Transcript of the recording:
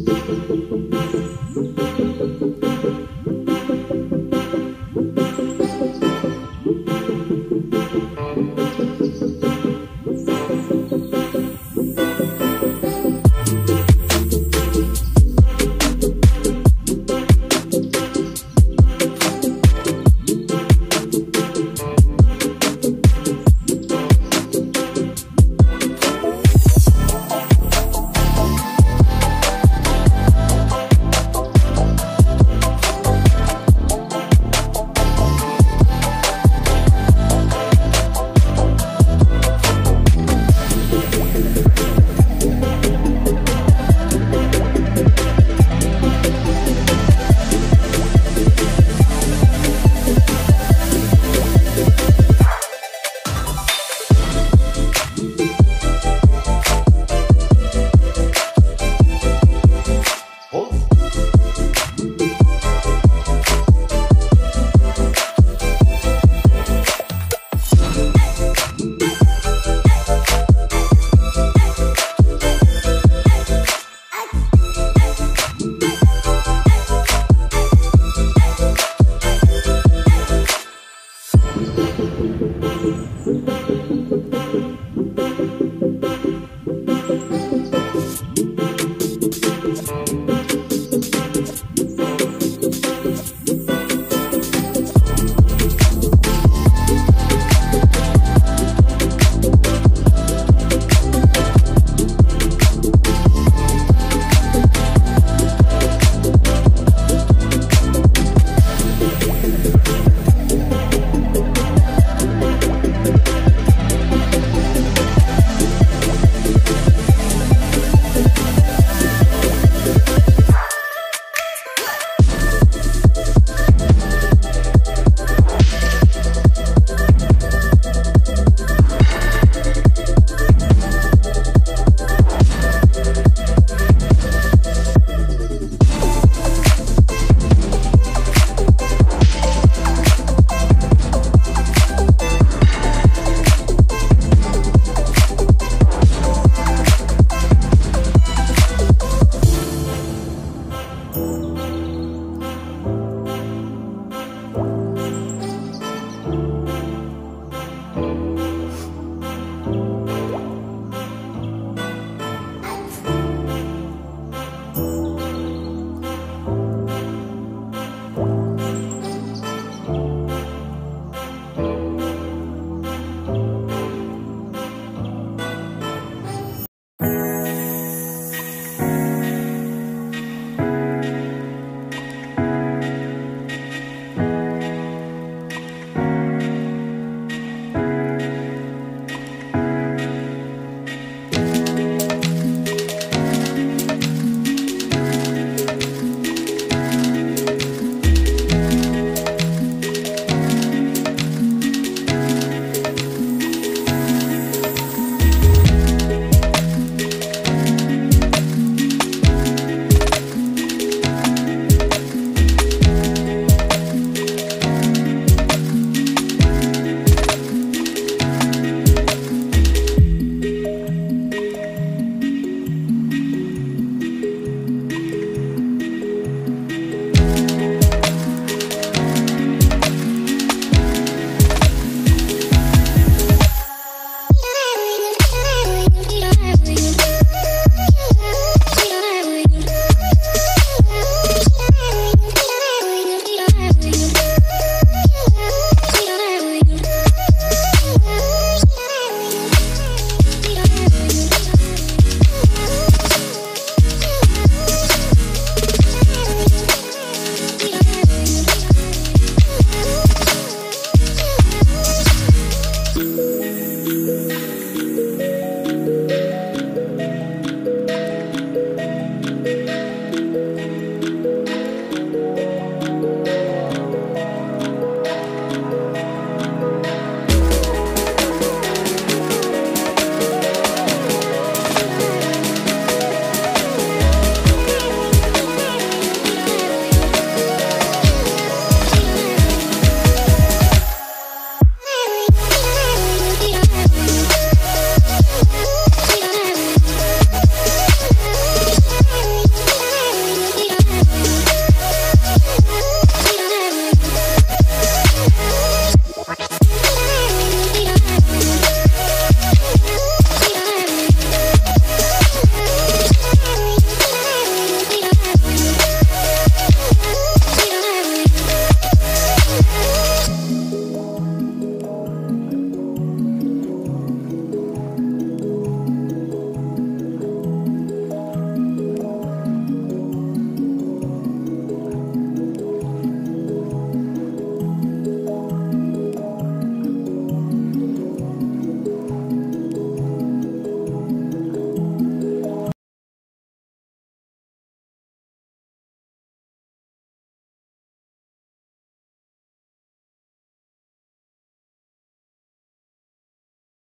Gracias. Thank you.